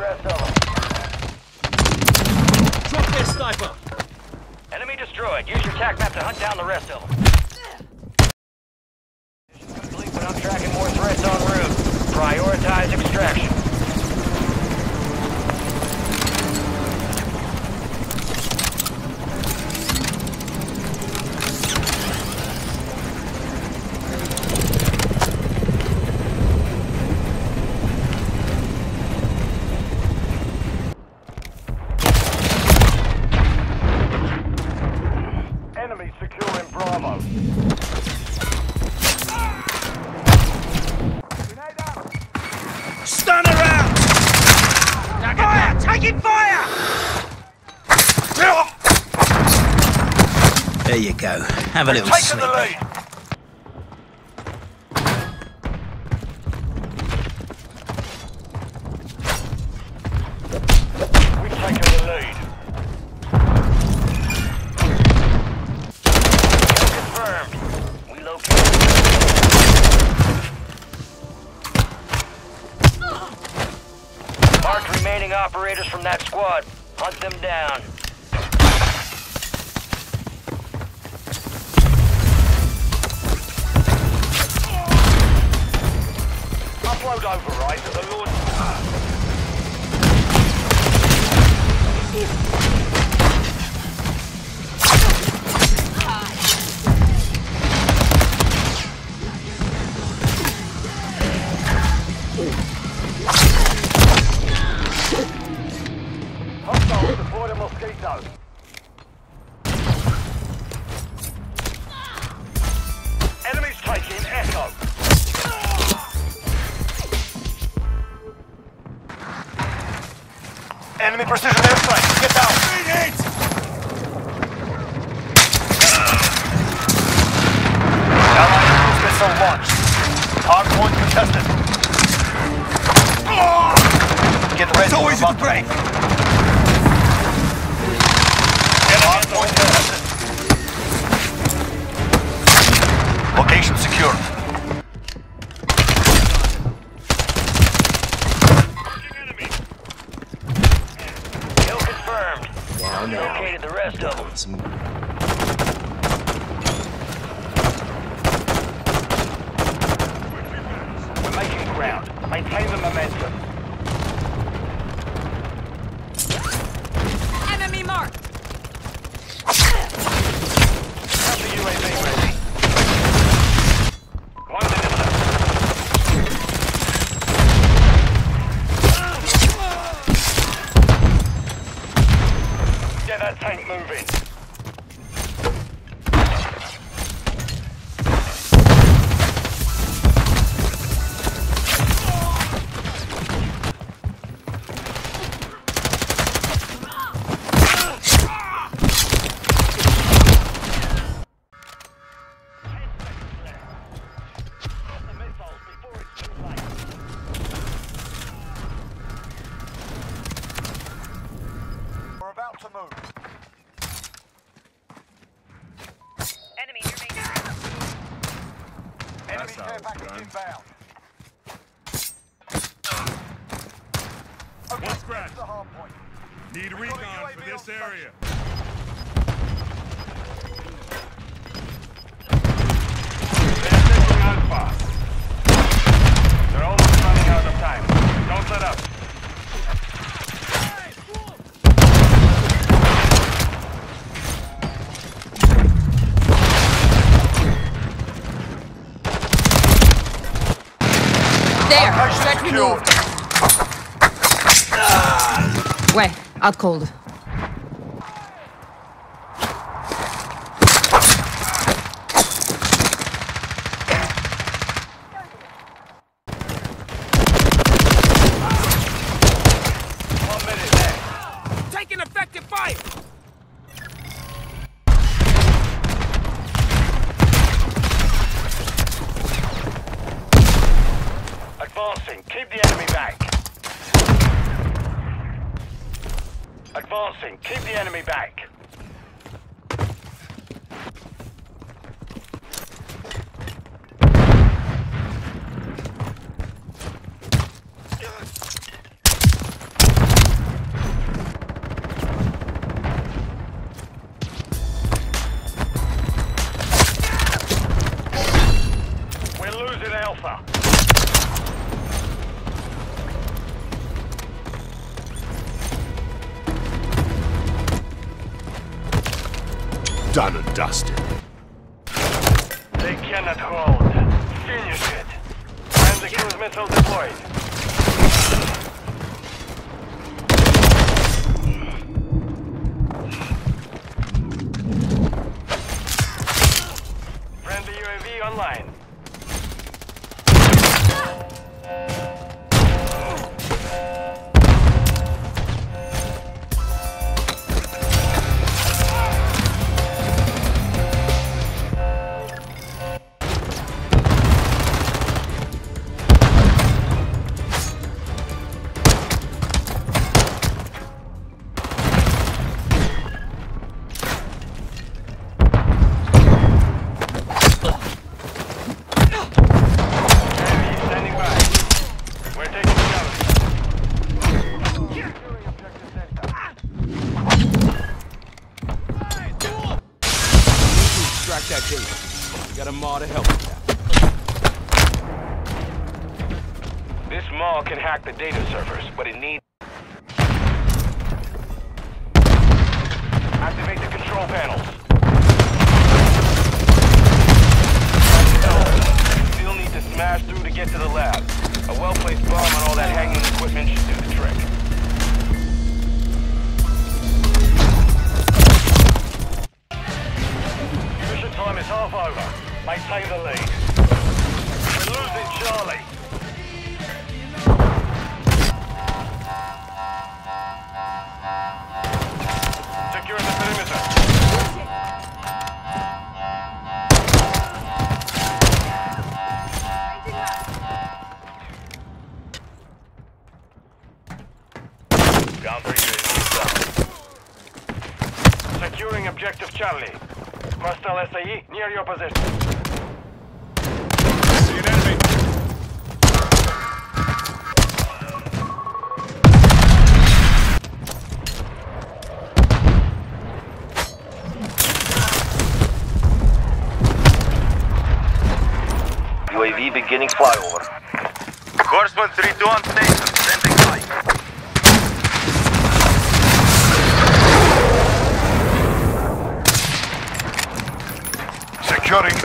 rest of them. Drop their sniper! Enemy destroyed. Use your tac map to hunt down the rest of them. Taking fire! There you go. Have a little Taking sleep. Squad. Hunt them down. Upload override to the launch. It's always a break. Hardpoint contested. Location secure. Kill confirmed. Down now. Located the rest of them. Some We're making ground. Maintain the momentum. Enemy mark! Counter UAV ready. One minute left. Get that tank moving. Stretch secured. out cold. One minute left. Taking effective fire! Advancing. Keep the enemy back. Advancing. Keep the enemy back. dusted. They cannot hold. Finish it. And the cruise missile deployed. online. Maw to help you. This Maw can hack the data servers, but it needs... Securing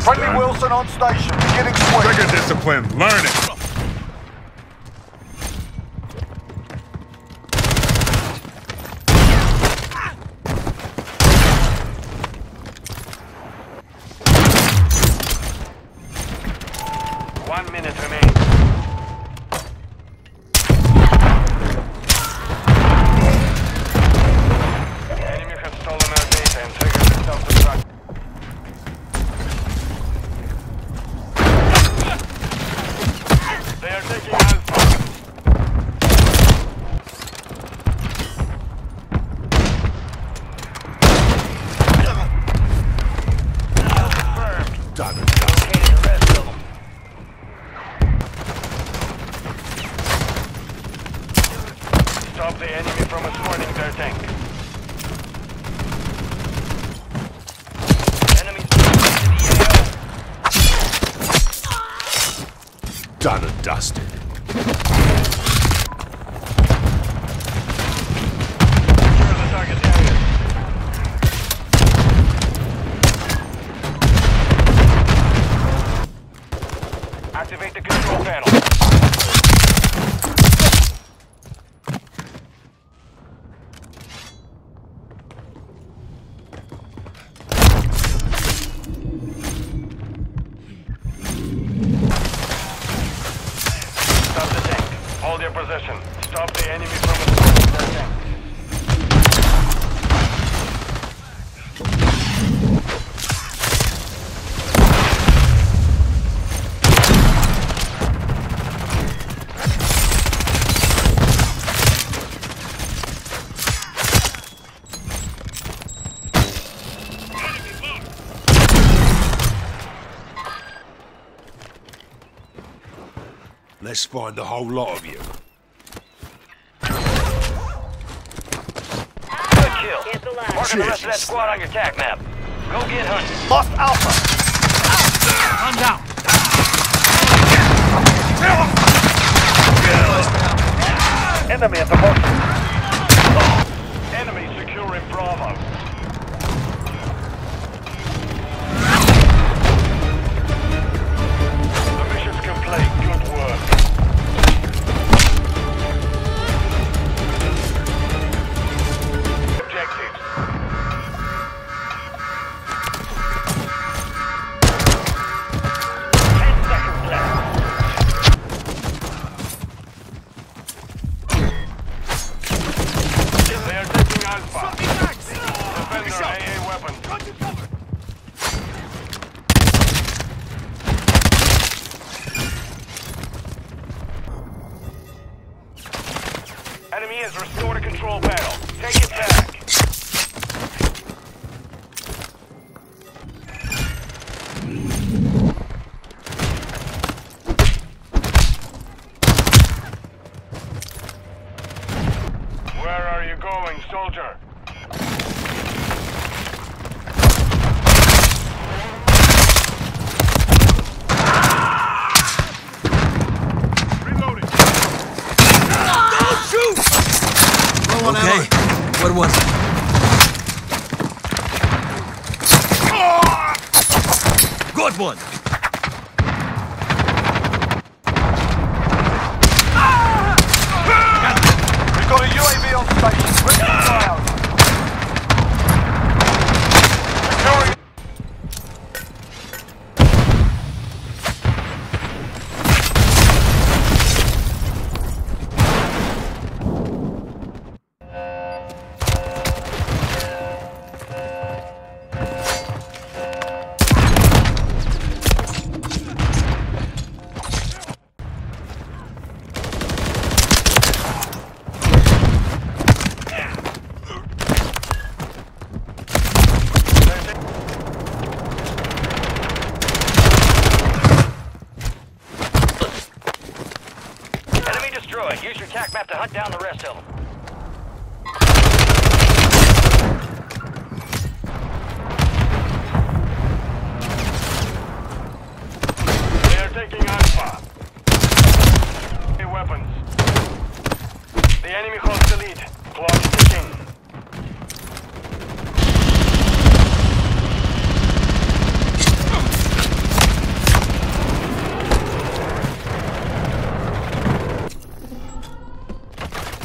Friendly Wilson on station. Getting split. Trigger discipline. Learn it. Dusted. Position. Stop the enemy from tank. Let's find the whole lot of you. Squad on your tac map. Go get hunting. Lost Alpha. Enemy at the has restored a control panel. Take it back. Where are you going, soldier? Reloading. Okay. What was it? Good one. We've got a On station. Ready to weapons. The enemy holds the lead. Clock ticking.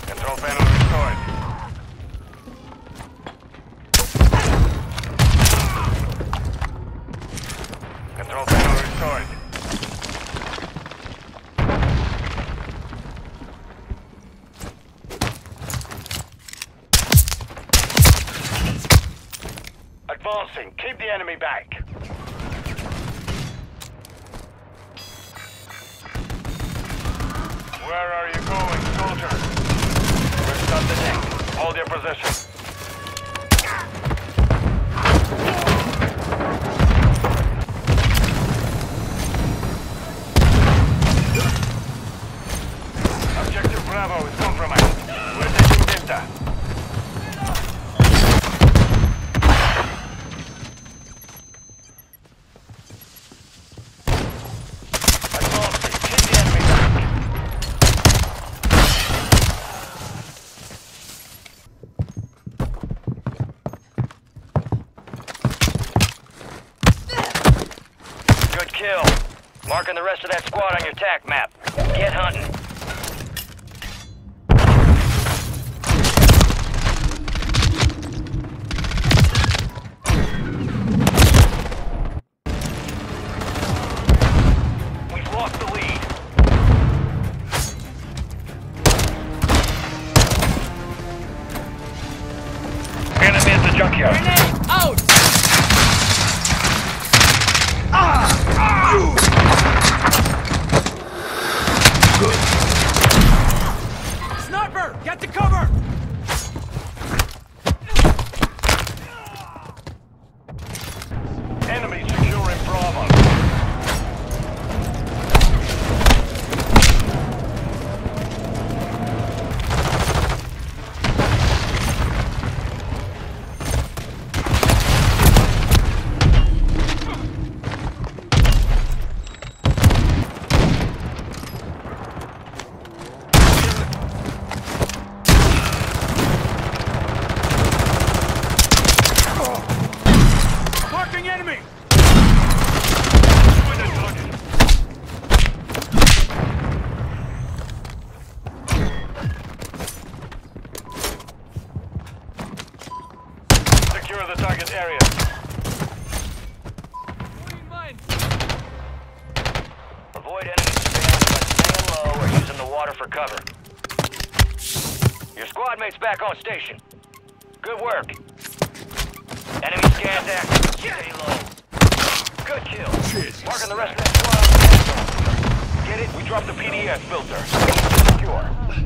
Control panel restored. Control panel restored. Advancing. Keep the enemy back. Where are you going, soldier? We're Restart the tank. Hold your position. Objective Bravo is compromised. We're taking kill. Marking the rest of that squad on your tac map. Get hunting. Water for cover. Your squad mate's back on station. Good work. Enemy scans active. Stay low. Good kill. Marking the rest of that squad on the. Get it? We dropped the PDS filter. Secure.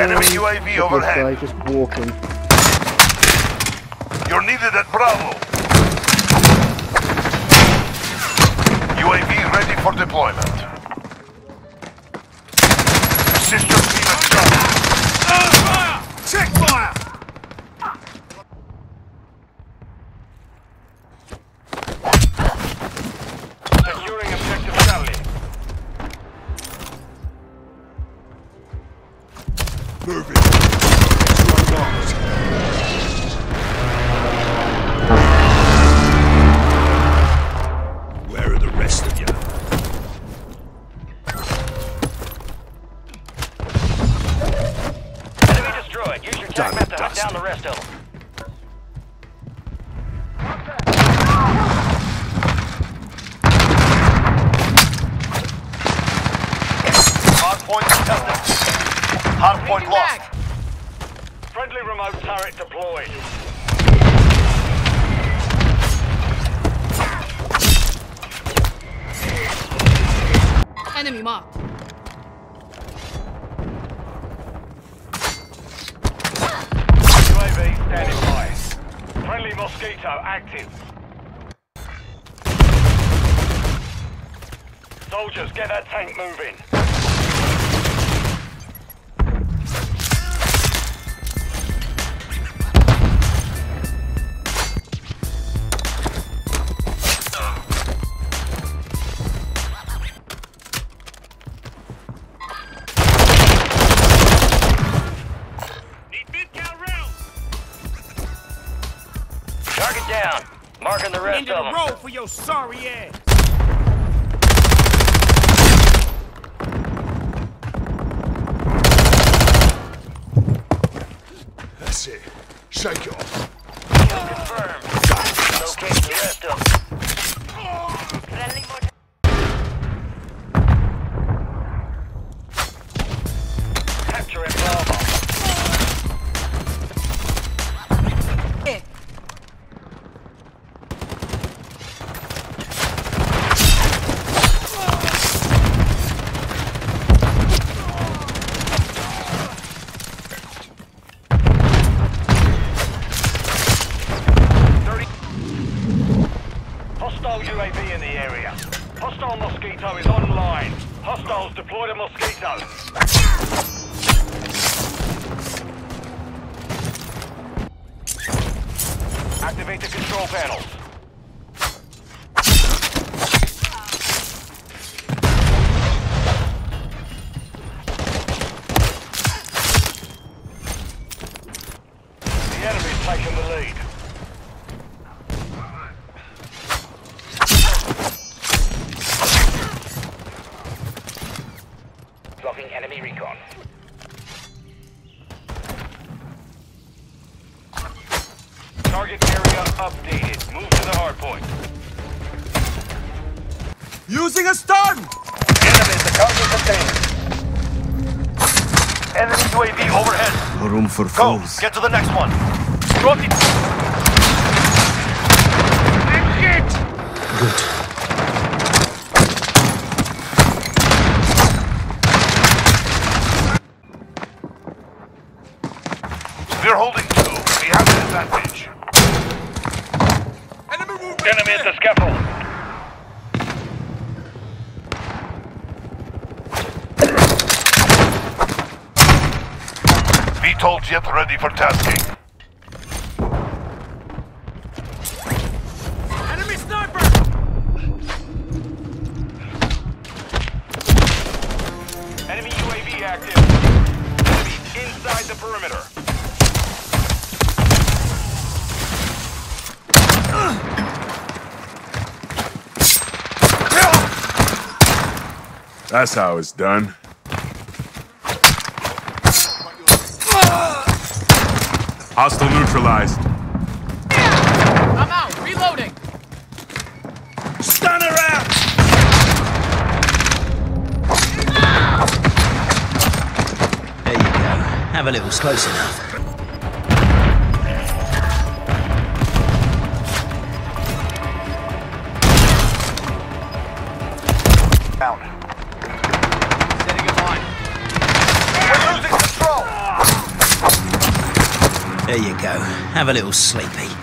Enemy UAV overhead. guy just walking. You're needed at Bravo. UAV ready for deployment. Hardpoint lost. Friendly remote turret deployed. Enemy marked. UAV standing by. Friendly Mosquito active. Soldiers, get that tank moving. Marking the rest Into of the them. road for your sorry ass! That's it. Shake it off. Target area updated. Move to the hard point. Using a stun! Enemies the counter container. Enemy UAV overhead. No room for Go. fools. Get to the next one. Drop it. Good. Scaffold. VTOL jet ready for tasking. That's how it's done. Hostile neutralized. I'm out. Reloading. Stunner out! There you go. Have a little close enough. Go. Have a little sleepy.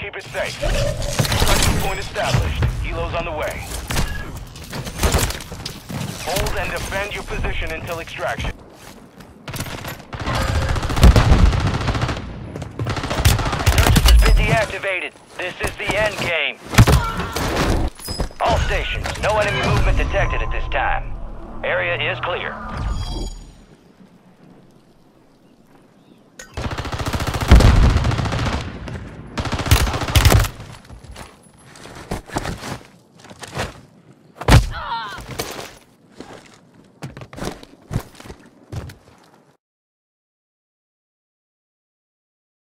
Keep it safe. Extraction point established. Helos on the way. Hold and defend your position until extraction. Surgeons has been deactivated. This is the end game. All stations, no enemy movement detected at this time. Area is clear.